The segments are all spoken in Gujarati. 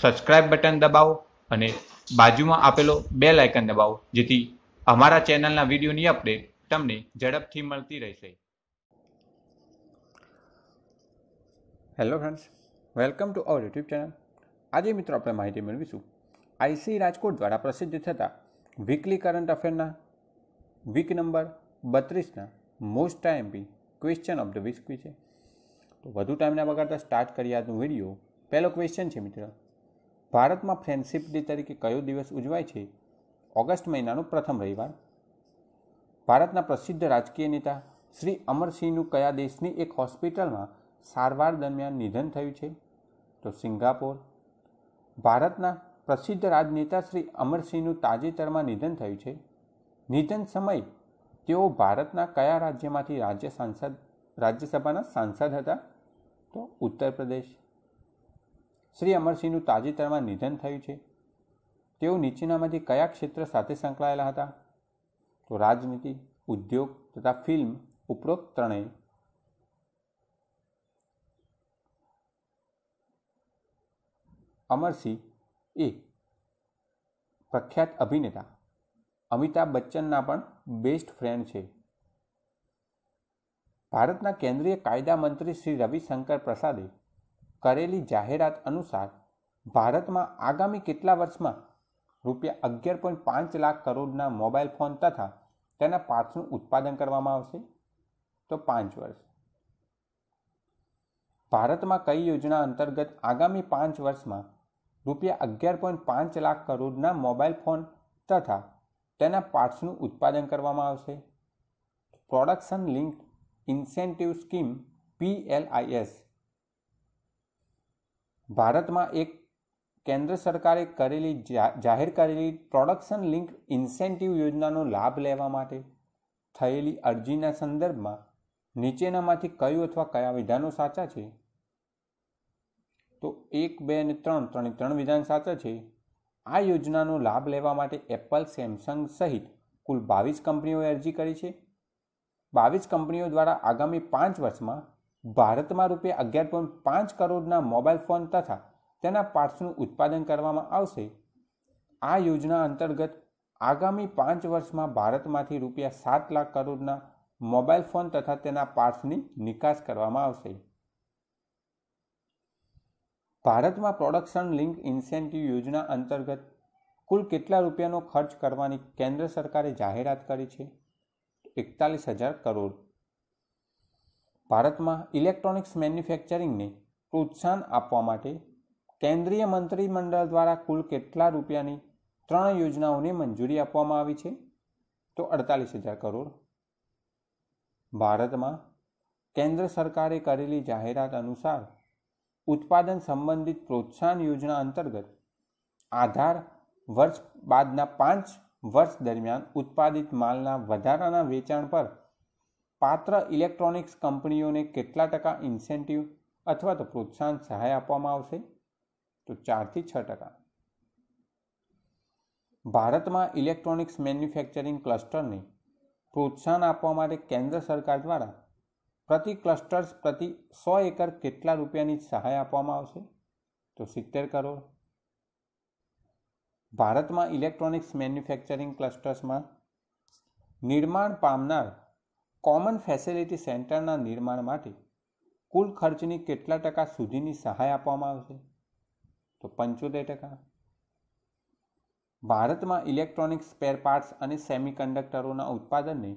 સબસ્ક્રાઇબ બટન દબાવો અને બાજુમાં આપેલો બેલ આઇકન દબાવો, જેથી અમારા ચેનલના વિડીયોની અપડેટ તમને ઝડપથી મળતી રહેશે. Hello friends welcome to our YouTube channel આજે મિત્રો આપણે માહિતી મેળવીશું. આઈસી રાજકોટ દ્વારા પ્રસિદ્ધ થતા વીકલી કરંટ અફેરના week number બત્રીસના most MP question of the week છે તો વધુ ટાઈમના વગાડતા સ્ટાર્ટ કરીએ આજનો વીડિયો પહેલો ક્વેશ્ચન છે મિત્ર. ભારતમાં ફ્રેન્ડશિપ ડે તરીકે કયો દિવસ ઉજવાય છે? ઓગસ્ટ મહિનાનો પ્રથમ રવિવાર. ભારતના પ્રસિદ્ધ રાજકીય નેતા શ્રી અમરસિંહનું કયા દેશની એક હોસ્પિટલમાં સારવાર દરમિયાન નિધન થયું છે? તો સિંગાપોર. ભારતના પ્રસિદ્ધ રાજનેતા શ્રી અમરસિંહનું તાજેતરમાં નિધન થયું છે. નિધન સમય તેઓ ભારતના કયા રાજ્યમાંથી રાજ્ય સાંસદ, રાજ્યસભાના સાંસદ હતા? તો ઉત્તર પ્રદેશ. શ્રી અમરસિંહનું તાજેતરમાં નિધન થયું છે. તેઓ નીચેનામાંથી કયા ક્ષેત્ર સાથે સંકળાયેલા હતા? તો રાજનીતિ, ઉદ્યોગ તથા ફિલ્મ ઉપરોક્ત ત્રણેય અમરસિંહ એ પ્રખ્યાત અભિનેતા. અમિતાભ બચ્ચનના પણ બેસ્ટ ફ્રેન્ડ છે. ભારતના કેન્દ્રીય કાયદા મંત્રી શ્રી રવિશંકર પ્રસાદે કરેલી જાહેરાત અનુસાર ભારતમાં આગામી કેટલા વર્ષમાં રૂપિયા અગિયાર પોઈન્ટ પાંચ લાખ કરોડના મોબાઈલ ફોન તથા તેના પાર્ટ્સનું ઉત્પાદન કરવામાં આવશે? તો પાંચ વર્ષ. ભારતમાં કઈ યોજના અંતર્ગત આગામી પાંચ વર્ષમાં રૂપિયા અગિયાર પોઈન્ટ પાંચ લાખ કરોડના મોબાઈલ ફોન તથા તેના પાર્ટ્સનું ઉત્પાદન કરવામાં આવશે? Production link incentive scheme PLIS ભારતમાં એક કેન્દ્ર સરકારે કરેલી જાહેર કરેલી પ્રોડક્શન લિંક ઇન્સેન્ટિવ યોજનાનો લાભ લેવા માટે થયેલી અરજીના સંદર્ભમાં નીચેનામાંથી કયું અથવા કયા વિધાનો સાચા છે? તો એક, બે અને ત્રણ, ત્રણે ત્રણ વિધાન સાચા છે. આ યોજનાનો લાભ લેવા માટે એપલ સેમસંગ સહિત કુલ બાવીસ કંપનીઓએ અરજી કરી છે. બાવીસ કંપનીઓ દ્વારા આગામી પાંચ વર્ષમાં ભારતમાં રૂપિયા અગિયાર પોઈન્ટ પાંચ કરોડના મોબાઈલ ફોન તથા તેના પાર્ટ્સનું ઉત્પાદન કરવામાં આવશે. આ યોજના અંતર્ગત આગામી પાંચ વર્ષમાં ભારતમાંથી રૂપિયા સાત લાખ કરોડના મોબાઈલ ફોન તથા તેના પાર્ટ્સની નિકાસ કરવામાં આવશે. ભારતમાં પ્રોડક્શન લિંક ઇન્સેન્ટિવ યોજના અંતર્ગત કુલ કેટલા રૂપિયાનો ખર્ચ કરવાની કેન્દ્ર સરકારે જાહેરાત કરી છે? એકતાલીસ હજાર કરોડ. ભારતમાં ઇલેક્ટ્રોનિક્સ મેન્યુફેક્ચરિંગને પ્રોત્સાહન આપવા માટે કેન્દ્રીય મંત્રીમંડળ દ્વારા કુલ કેટલા રૂપિયાની ત્રણ યોજનાઓને મંજૂરી આપવામાં આવી છે? તો અડતાલીસ હજાર કરોડ. ભારતમાં કેન્દ્ર સરકારે કરેલી જાહેરાત અનુસાર ઉત્પાદન સંબંધિત પ્રોત્સાહન યોજના અંતર્ગત આધાર વર્ષ બાદના પાંચ વર્ષ દરમિયાન ઉત્પાદિત માલના વધારાના વેચાણ પર પાત્ર ઇલેક્ટ્રોનિક્સ કંપનીઓને કેટલા ટકા ઇન્સેન્ટિવ અથવા તો પ્રોત્સાહન સહાય આપવામાં આવશે? તો ચારથી છ ટકા. ભારતમાં ઇલેક્ટ્રોનિક્સ મેન્યુફેક્ચરિંગ ક્લસ્ટરને પ્રોત્સાહન આપવા માટે કેન્દ્ર સરકાર દ્વારા પ્રતિ ક્લસ્ટર્સ પ્રતિ સો એકર કેટલા રૂપિયાની સહાય આપવામાં આવશે? તો સિત્તેર કરોડ. ભારતમાં ઇલેક્ટ્રોનિક્સ મેન્યુફેક્ચરિંગ ક્લસ્ટર્સમાં નિર્માણ પામનાર કોમન ફેસિલિટી સેન્ટરના નિર્માણ માટે કુલ ખર્ચની કેટલા ટકા સુધીની સહાય આપવામાં આવશે? તો પંચોતેર ટકા. ભારતમાં ઇલેક્ટ્રોનિક સ્પેર પાર્ટ્સ અને સેમિકન્ડક્ટરોના ઉત્પાદનને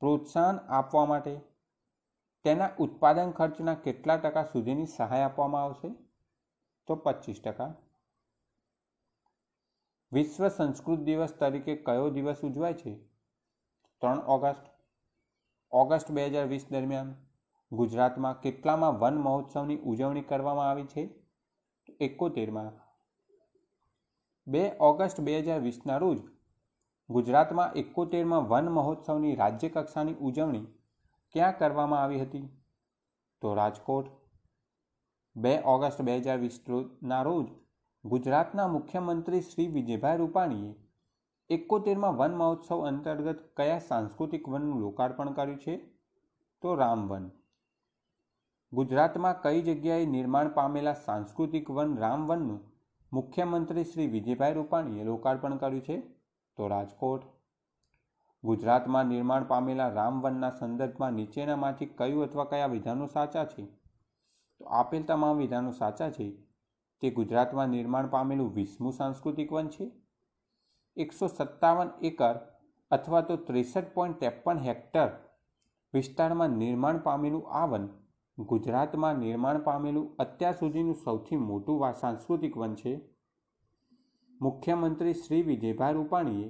પ્રોત્સાહન આપવા માટે તેના ઉત્પાદન ખર્ચના કેટલા ટકા સુધીની સહાય આપવામાં આવશે? તો પચીસ ટકા. વિશ્વ સંસ્કૃત દિવસ તરીકે કયો દિવસ ઉજવાય છે? ત્રણ ઓગસ્ટ ઓગસ્ટ બે હજાર વીસ દરમિયાન ગુજરાતમાં કેટલામાં વન મહોત્સવની ઉજવણી કરવામાં આવી છે? એકોતેરમાં. બે ઓગસ્ટ બે હજાર વીસના રોજ ગુજરાતમાં એકોતેરમાં વન મહોત્સવની રાજ્ય કક્ષાની ઉજવણી ક્યાં કરવામાં આવી હતી? તો રાજકોટ. બે ઓગસ્ટ બે હજાર વીસના રોજ ગુજરાતના મુખ્યમંત્રી શ્રી વિજયભાઈ રૂપાણીએ એકોતેરમાં વન મહોત્સવ અંતર્ગત કયા સાંસ્કૃતિક વનનું લોકાર્પણ કર્યું છે? તો રામવન ગુજરાતમાં કઈ જગ્યાએ નિર્માણ પામેલા સાંસ્કૃતિક વન રામવનનું મુખ્યમંત્રી શ્રી વિજયભાઈ રૂપાણીએ લોકાર્પણ કર્યું છે? તો રાજકોટ. ગુજરાતમાં નિર્માણ પામેલા રામવનના સંદર્ભમાં નીચેનામાંથી કયું અથવા કયા વિધાનો સાચા છે? તો આપેલ તમામ વિધાનો સાચા છે. તે ગુજરાતમાં નિર્માણ પામેલું વીસમું સાંસ્કૃતિક વન છે? એકસો સત્તાવન એકર અથવા તો ત્રેસઠ પોઈન્ટ ત્રેપન હેક્ટર વિસ્તારમાં નિર્માણ પામેલું આ વન ગુજરાતમાં નિર્માણ પામેલું અત્યાર સુધીનું સૌથી મોટું સાંસ્કૃતિક વન છે. મુખ્યમંત્રી શ્રી વિજયભાઈ રૂપાણીએ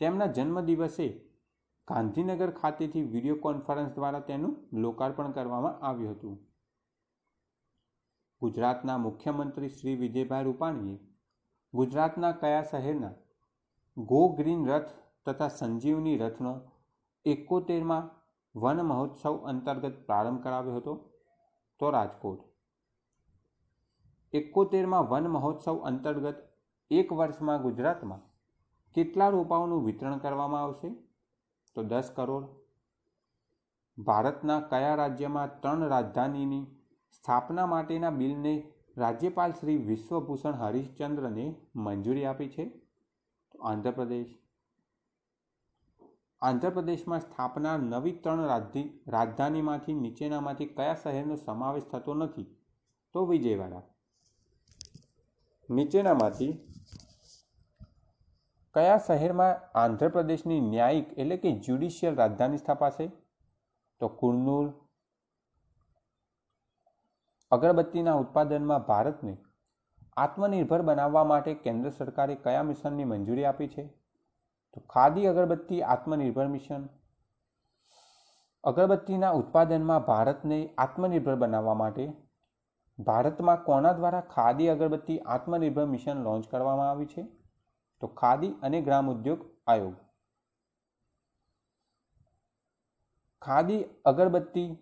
તેમના જન્મદિવસે ગાંધીનગર ખાતેથી વીડિયો કોન્ફરન્સ દ્વારા તેનું લોકાર્પણ કરવામાં આવ્યું હતું. ગુજરાતના મુખ્યમંત્રી શ્રી વિજયભાઈ રૂપાણીએ ગુજરાતના કયા શહેરના ગો ગ્રીન રથ તથા સંજીવની રથનો એકોતેરમાં વન મહોત્સવ અંતર્ગત પ્રારંભ કરાવ્યો હતો, તો રાજકોટ. એકોતેરમાં વન મહોત્સવ અંતર્ગત એક વર્ષમાં ગુજરાતમાં કેટલા રોપાઓનું વિતરણ કરવામાં આવશે? તો દસ કરોડ. ભારતના કયા રાજ્યમાં ત્રણ રાજધાનીની સ્થાપના માટેના બિલને રાજ્યપાલ શ્રી વિશ્વભૂષણ હરિશ્ચંદ્રને મંજૂરી આપી છે? આંધ્રપ્રદેશ. આંધ્રપ્રદેશમાં સ્થાપનાર નવી ત્રણ રાજધાનીમાંથી નીચેનામાંથી કયા શહેરનો સમાવેશ થતો નથી? તો વિજયવાડા. નીચેનામાંથી કયા શહેરમાં આંધ્રપ્રદેશની ન્યાયિક એટલે કે જ્યુડિશિયલ રાજધાની સ્થાપાશે? તો કુર્નૂલ. અગરબત્તીના ઉત્પાદનમાં ભારતને આત્મનિર્ભર બનાવવા માટે કેન્દ્ર સરકારે કયા મિશનની મંજૂરી આપી છે? તો ખાદી અગરબત્તી આત્મનિર્ભર મિશન. અગરબત્તીના ઉત્પાદનમાં ભારતને આત્મનિર્ભર બનાવવા માટે ભારતમાં કોના દ્વારા ખાદી અગરબત્તી આત્મનિર્ભર મિશન લોન્ચ કરવામાં આવ્યું છે? તો ખાદી અને ગ્રામ ઉદ્યોગ આયોગ. ખાદી અગરબત્તી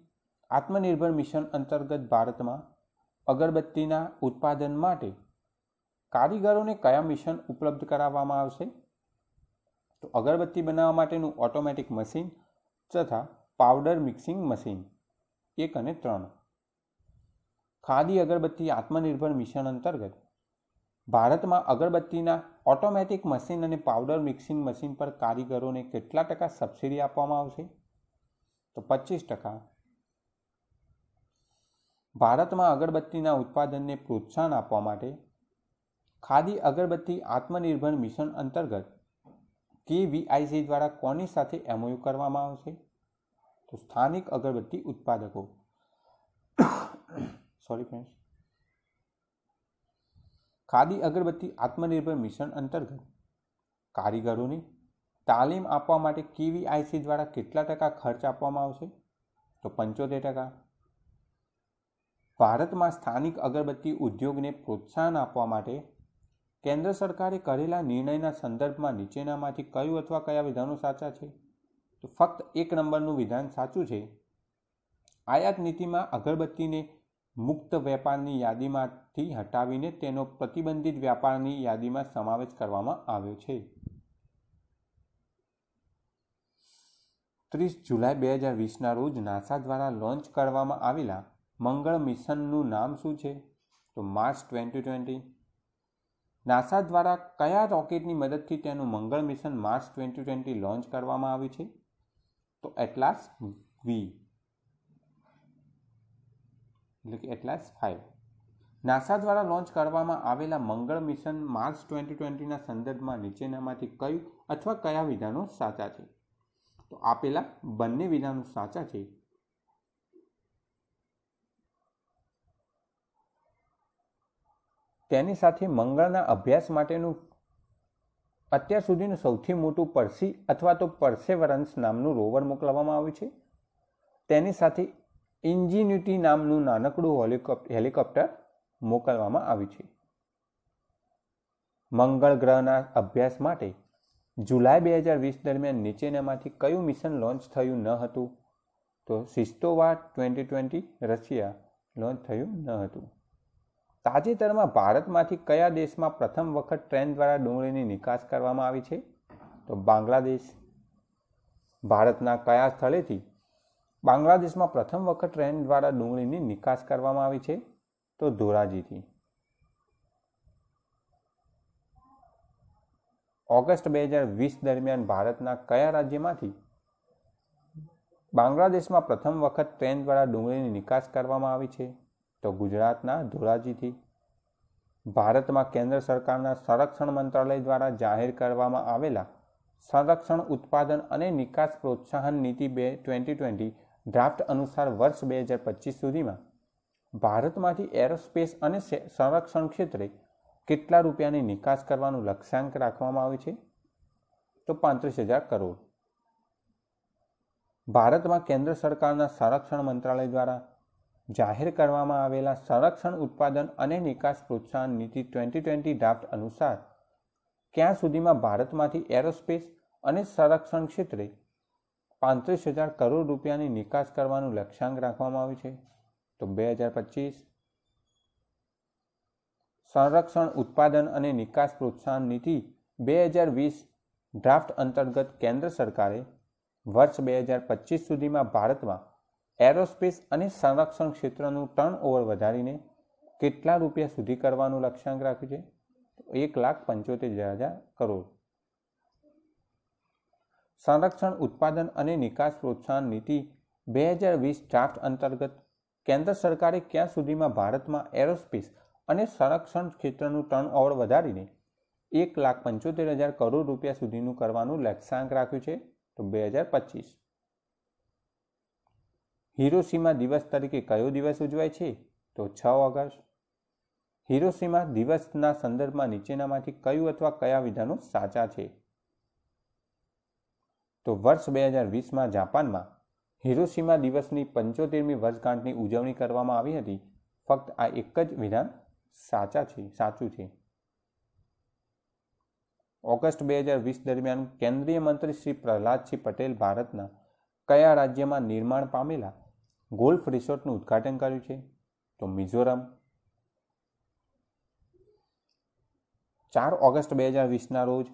આત્મનિર્ભર મિશન અંતર્ગત ભારતમાં અગરબત્તીના ઉત્પાદન માટે કારીગરોને કયા મિશન ઉપલબ્ધ કરાવવામાં આવશે? તો અગરબત્તી બનાવવા માટેનું ઓટોમેટિક મશીન તથા પાવડર મિક્સિંગ મશીન, એક અને ત્રણ. ખાદી અગરબત્તી આત્મનિર્ભર મિશન અંતર્ગત ભારતમાં અગરબત્તીના ઓટોમેટિક મશીન અને પાવડર મિક્સિંગ મશીન પર કારીગરોને કેટલા ટકા સબસિડી આપવામાં આવશે? તો પચીસ ટકા ભારતમાં અગરબત્તીના ઉત્પાદનને પ્રોત્સાહન આપવા માટે ખાદી અગરબત્તી આત્મનિર્ભર મિશન અંતર્ગત કેવીઆઈસી દ્વારા કોની સાથે એમઓયુ કરવામાં આવશે? તો સ્થાનિક અગરબત્તી ઉત્પાદકો. સોરી ફ્રેન્ડ્સ ખાદી અગરબત્તી આત્મનિર્ભર મિશન અંતર્ગત કારીગરોને તાલીમ આપવા માટે કેવીઆઈસી દ્વારા કેટલા ટકા ખર્ચ આપવામાં આવશે? તો પંચોતેર ટકા ભારતમાં સ્થાનિક અગરબત્તી ઉદ્યોગને પ્રોત્સાહન આપવા માટે કેન્દ્ર સરકારે કરેલા નિર્ણયના સંદર્ભમાં નીચેનામાંથી કયું અથવા કયા વિધાનો સાચા છે? તો ફક્ત એક નંબરનું વિધાન સાચું છે. આયાત નીતિમાં અગરબત્તીને મુક્ત વેપારની યાદીમાંથી હટાવીને તેનો પ્રતિબંધિત વ્યાપારની યાદીમાં સમાવેશ કરવામાં આવ્યો છે. ત્રીસ જુલાઈ બે હજાર વીસના રોજ નાસા દ્વારા લોન્ચ કરવામાં આવેલા મંગળ મિશનનું નામ શું છે? તો માર્ચ ટ્વેન્ટી ટ્વેન્ટી. નાસા દ્વારા કયા રોકેટની મદદથી તેનું મંગળ mission March twenty twenty launch કરવામાં આવ્યું છે? તો એટલાસ વી. એટલે કે એટલાસ ફાઇવ નાસા દ્વારા લોન્ચ કરવામાં આવેલા મંગળ મિશન માર્ચ ટ્વેન્ટી ટ્વેન્ટીના સંદર્ભમાં નીચેનામાંથી કયું અથવા કયા વિધાનો સાચા છે? તો આપેલા બંને વિધાનો સાચા છે. તેની સાથે મંગળના અભ્યાસ માટેનું અત્યાર સુધીનું સૌથી મોટું પરસી અથવા તો પરસેવરન્સ નામનું રોવર મોકલવામાં આવ્યું છે. તેની સાથે ઇન્જિન્યુટી નામનું નાનકડું હેલિકોપ્ટર મોકલવામાં આવ્યું છે. મંગળ ગ્રહના અભ્યાસ માટે જુલાઈ બે હજાર વીસ દરમિયાન નીચેનામાંથી કયું મિશન લોન્ચ થયું ન હતું? તો સિસ્તોવા ટ્વેન્ટી ટ્વેન્ટી રશિયા લોન્ચ થયું ન હતું. તાજેતરમાં ભારતમાંથી કયા દેશમાં પ્રથમ વખત ટ્રેન દ્વારા ડુંગળીની નિકાસ કરવામાં આવી છે? તો બાંગ્લાદેશ. ભારતના કયા સ્થળેથી બાંગ્લાદેશમાં પ્રથમ વખત ટ્રેન દ્વારા ડુંગળીની નિકાસ કરવામાં આવી છે? તો ધોરાજીથી. ઓગસ્ટ બે હજાર વીસ દરમિયાન ભારતના કયા રાજ્યમાંથી બાંગ્લાદેશમાં પ્રથમ વખત ટ્રેન દ્વારા ડુંગળીની નિકાસ કરવામાં આવી છે? તો ગુજરાતના ધોરાજીથી ભારતમાં કેન્દ્ર સરકારના સંરક્ષણ મંત્રાલય દ્વારા જાહેર કરવામાં આવેલા સંરક્ષણ ઉત્પાદન અને નિકાસ પ્રોત્સાહન નીતિ બે ટ્વેન્ટી ટ્વેન્ટી ડ્રાફ્ટ અનુસાર વર્ષ બે હજાર પચીસ સુધીમાં ભારતમાંથી એરોસ્પેસ અને સંરક્ષણ ક્ષેત્રે કેટલા રૂપિયાની નિકાસ કરવાનું લક્ષ્યાંક રાખવામાં આવે છે? તો પાંત્રીસ હજાર કરોડ. ભારતમાં કેન્દ્ર સરકારના સંરક્ષણ મંત્રાલય દ્વારા જાહેર કરવામાં આવેલા સંરક્ષણ ઉત્પાદન અને નિકાસ પ્રોત્સાહન નીતિ ટ્વેન્ટી ટ્વેન્ટી ડ્રાફ્ટ અનુસાર, ક્યાં સુધીમાં ભારતમાંથી એરોસ્પેસ અને સંરક્ષણ ક્ષેત્રે પાંત્રીસ હજાર કરોડ રૂપિયાની નિકાસ કરવાનું લક્ષ્યાંક રાખવામાં આવ્યું છે? તો બે હજાર પચીસ. સંરક્ષણ ઉત્પાદન અને નિકાસ પ્રોત્સાહન નીતિ બે હજાર વીસ ડ્રાફ્ટ અંતર્ગત કેન્દ્ર સરકારે વર્ષ બે હજાર પચીસ સુધીમાં ભારતમાં એરોસ્પેસ અને સંરક્ષણ ક્ષેત્રનું ટર્ન ઓવર વધારીને કેટલા રૂપિયા સુધી કરવાનું લક્ષ્યાંક રાખ્યું છે? એક લાખ પંચોતેર હજાર કરોડ. સંરક્ષણ, ઉત્પાદન અને નિકાસ પ્રોત્સાહન નીતિ બે હજાર વીસ ડ્રાફ્ટ અંતર્ગત કેન્દ્ર સરકારે ક્યાં સુધીમાં ભારતમાં એરોસ્પેસ અને સંરક્ષણ ક્ષેત્રનું ટર્ન ઓવર વધારીને એક લાખ પંચોતેર હજાર કરોડ રૂપિયા સુધીનું કરવાનું લક્ષ્યાંક રાખ્યું છે? તો બે હજાર પચીસ. હિરોસીમા દિવસ તરીકે કયો દિવસ ઉજવાય છે? તો છ ઓગસ્ટ. હિરોસીમા દિવસના સંદર્ભમાં નીચેનામાંથી કયું અથવા કયા વિધાનો સાચા છે? તો વર્ષ બે હજાર વીસમાં જાપાનમાં હિરોસીમા દિવસની પંચોતેરમી વર્ષગાંઠની ઉજવણી કરવામાં આવી હતી. ફક્ત આ એક જ વિધાન સાચા છે, સાચું છે. ઓગસ્ટ બે હજાર વીસ દરમિયાન કેન્દ્રીય મંત્રી શ્રી પ્રહલાદસિંહ પટેલ ભારતના કયા રાજ્યમાં નિર્માણ પામેલા ગોલ્ફ રિસોર્ટનું ઉદ્ઘાટન કર્યું છે. તો મિઝોરમ ચાર ઓગસ્ટ બે હજાર વીસના રોજ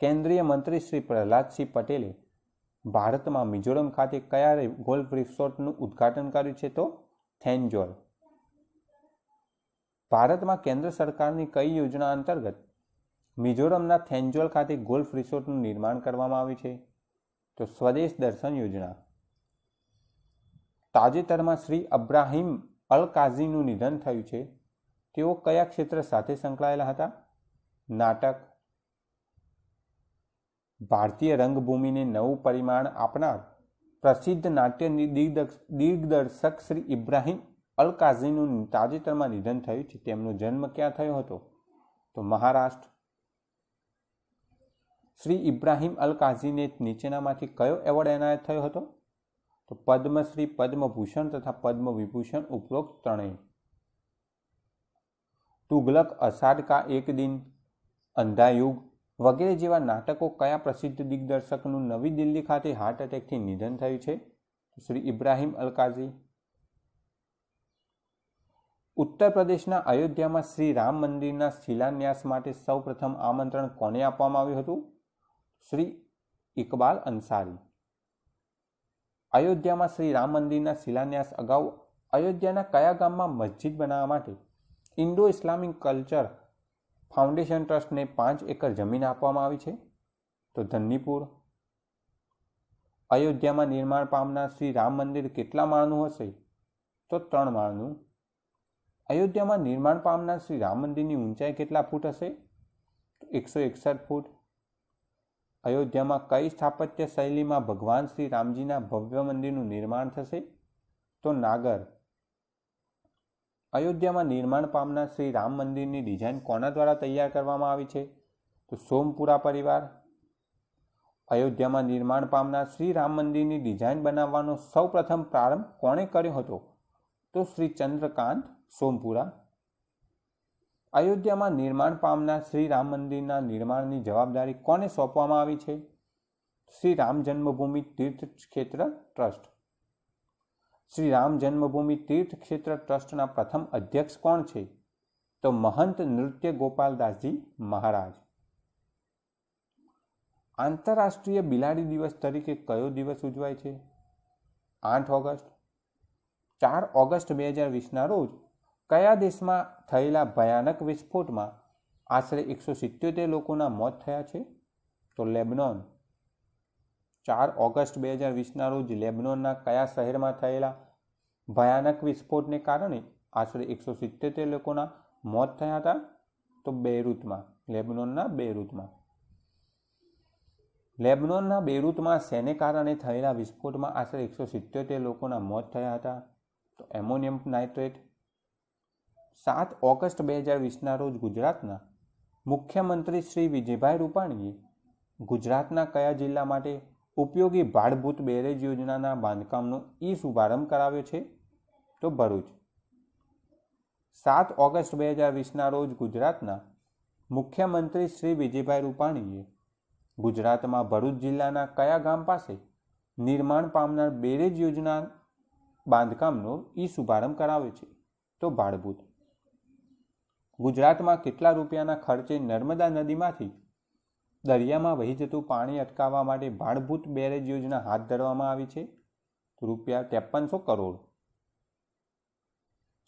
કેન્દ્રીય મંત્રી શ્રી પ્રહલાદસિંહ પટેલે ભારતમાં મિઝોરમ ખાતે કયા ગોલ્ફ રિસોર્ટનું ઉદ્ઘાટન કર્યું છે તો થેન્જોલ. ભારતમાં કેન્દ્ર સરકારની કઈ યોજના અંતર્ગત મિઝોરમના થેન્જોલ ખાતે ગોલ્ફ રિસોર્ટનું નિર્માણ કરવામાં આવ્યું છે? તો સ્વદેશ દર્શન યોજના. તાજેતરમાં શ્રી અબ્રાહિમ અલ કાઝીનું નિધન થયું છે. તેઓ કયા ક્ષેત્ર સાથે સંકળાયેલા હતા? નાટક. ભારતીય રંગભૂમિને નવું પરિમાણ આપનાર પ્રસિદ્ધ નાટ્ય દિગ્દર્શક શ્રી ઇબ્રાહિમ અલ કાઝીનું તાજેતરમાં નિધન થયું છે. તેમનો જન્મ ક્યાં થયો હતો? તો મહારાષ્ટ્ર. શ્રી ઇબ્રાહિમ અલ કાઝીને નીચેનામાંથી કયો એવોર્ડ એનાયત થયો હતો? તો પદ્મશ્રી, પદ્મભૂષણ તથા પદ્મ વિભૂષણ ઉપરોક્ત ત્રણેય. તુગલક અષાઢ કા એક દિન, અંધાયુગ વગેરે જેવા નાટકો કયા પ્રસિદ્ધ દિગ્દર્શકનું નવી દિલ્હી ખાતે હાર્ટ એટેકથી નિધન થયું છે? શ્રી ઇબ્રાહિમ અલકાઝી. ઉત્તર પ્રદેશના અયોધ્યામાં શ્રી રામ મંદિરના શિલાન્યાસ માટે સૌપ્રથમ આમંત્રણ કોને આપવામાં આવ્યું હતું? શ્રી ઇકબાલ અંસારી. અયોધ્યામાં શ્રી રામ મંદિરના શિલાન્યાસ અગાઉ અયોધ્યાના કયા ગામમાં મસ્જિદ બનાવવા માટે ઇન્ડો ઇસ્લામિક કલ્ચર ફાઉન્ડેશન ટ્રસ્ટને પાંચ એકર જમીન આપવામાં આવી છે? તો ધન્નીપુર. અયોધ્યામાં નિર્માણ પામનાર શ્રી રામ મંદિર કેટલા માળનું હશે? તો ત્રણ માળનું. અયોધ્યામાં નિર્માણ પામનાર શ્રી રામ મંદિરની ઊંચાઈ કેટલા ફૂટ હશે? એકસો એકસઠ ફૂટ. અયોધ્યામાં કઈ સ્થાપત્ય શૈલીમાં ભગવાન શ્રી રામજીના ભવ્ય મંદિરનું નિર્માણ થશે? તો નાગર. અયોધ્યામાં નિર્માણ પામનાર શ્રી રામ મંદિરની ડિઝાઇન કોના દ્વારા તૈયાર કરવામાં આવી છે? તો સોમપુરા પરિવાર. અયોધ્યામાં નિર્માણ પામનાર શ્રી રામ મંદિરની ડિઝાઇન બનાવવાનો સૌપ્રથમ પ્રારંભ કોણે કર્યો હતો? તો શ્રી ચંદ્રકાંત સોમપુરા. અયોધ્યામાં નિર્માણ પામનાર શ્રી રામ મંદિરના નિર્માણની જવાબદારી કોને સોંપવામાં આવી છે? શ્રી રામ જન્મભૂમિ તીર્થ ક્ષેત્ર ટ્રસ્ટ. શ્રી રામ જન્મભૂમિ તીર્થ ક્ષેત્ર ટ્રસ્ટના પ્રથમ અધ્યક્ષ કોણ છે? તો મહંત નૃત્ય ગોપાલદાસજી મહારાજ. આંતરરાષ્ટ્રીય બિલાડી દિવસ તરીકે કયો દિવસ ઉજવાય છે? આઠ ઓગસ્ટ. ચાર ઓગસ્ટ બે હજાર વીસના રોજ કયા દેશમાં થયેલા ભયાનક વિસ્ફોટમાં આશરે એકસો સિત્યોતેર લોકોના મોત થયા છે? તો લેબનોન. ચાર ઓગસ્ટ બે હજાર વીસના રોજ લેબનોનના કયા શહેરમાં થયેલા ભયાનક વિસ્ફોટને કારણે આશરે એકસો સિત્યોતેર લોકોના મોત થયા હતા? તો બેરૂતમાં, લેબનોનના બેરૂતમાં. લેબનોનના બેરૂતમાં શેને કારણે થયેલા વિસ્ફોટમાં આશરે એકસો સિત્યોતેર લોકોના મોત થયા હતા? તો એમોનિયમ નાઇટ્રેટ સાત ઓગસ્ટ બે હજાર વીસના રોજ ગુજરાતના મુખ્યમંત્રી શ્રી વિજયભાઈ રૂપાણીએ ગુજરાતના કયા જિલ્લા માટે ઉપયોગી ભાડભૂત બેરેજ યોજનાના બાંધકામનો ઈ શુભારંભ કરાવ્યો છે? તો ભરૂચ. સાત ઓગસ્ટ બે હજાર વીસના રોજ ગુજરાતના મુખ્યમંત્રી શ્રી વિજયભાઈ રૂપાણીએ ગુજરાતમાં ભરૂચ જિલ્લાના કયા ગામ પાસે નિર્માણ પામનાર બેરેજ યોજના બાંધકામનો ઈ શુભારંભ કરાવ્યો છે? તો ભાડભૂત. ગુજરાતમાં કેટલા રૂપિયાના ખર્ચે નર્મદા નદીમાંથી દરિયામાં વહી જતું પાણી અટકાવવા માટે ભાડભૂત બેરેજ યોજના હાથ ધરવામાં આવી છે? રૂપિયા ત્રેપનસો કરોડ.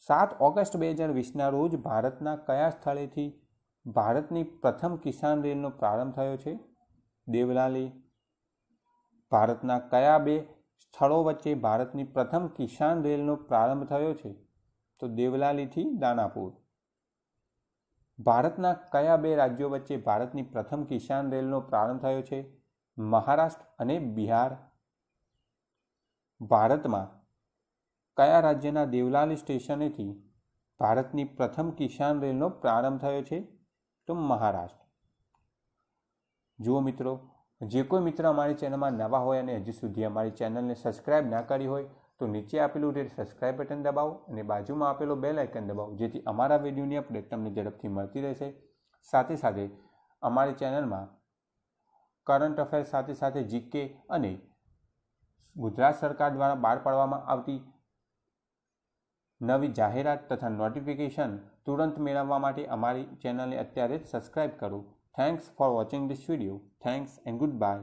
સાત ઓગસ્ટ બે હજાર વીસના રોજ ભારતના કયા સ્થળેથી ભારતની પ્રથમ કિસાન રેલનો પ્રારંભ થયો છે? દેવલાલી. ભારતના કયા બે સ્થળો વચ્ચે ભારતની પ્રથમ કિસાન રેલનો પ્રારંભ થયો છે? તો દેવલાલીથી દાનાપુર. ભારતના કયા બે રાજ્યો વચ્ચે ભારતની પ્રથમ કિસાન રેલનો પ્રારંભ થયો છે? મહારાષ્ટ્ર અને બિહાર. ભારતમાં કયા રાજ્યના દેવલાલી સ્ટેશનેથી ભારતની પ્રથમ કિસાન રેલનો પ્રારંભ થયો છે? તો મહારાષ્ટ્ર. જુઓ મિત્રો, જે કોઈ મિત્ર અમારી ચેનલમાં નવા હોય અને હજી સુધી અમારી ચેનલને સબસ્ક્રાઈબ ના કરી હોય તો નીચે આપેલું રેડ સબસ્ક્રાઇબ બટન દબાવો અને બાજુમાં આપેલો બેલ આઇકન દબાવો, જેથી અમારા વિડીયોની અપડેટ તમને ઝડપથી મળતી રહેશે. સાથે સાથે અમારી ચેનલમાં કરંટ અફેર સાથે સાથે જીકે અને ગુજરાત સરકાર દ્વારા બહાર પાડવામાં આવતી નવી જાહેરાત તથા નોટિફિકેશન તુરંત મેળવવા માટે અમારી ચેનલને અત્યારે જ સબસ્ક્રાઇબ કરો. Thanks for watching this video thanks and good bye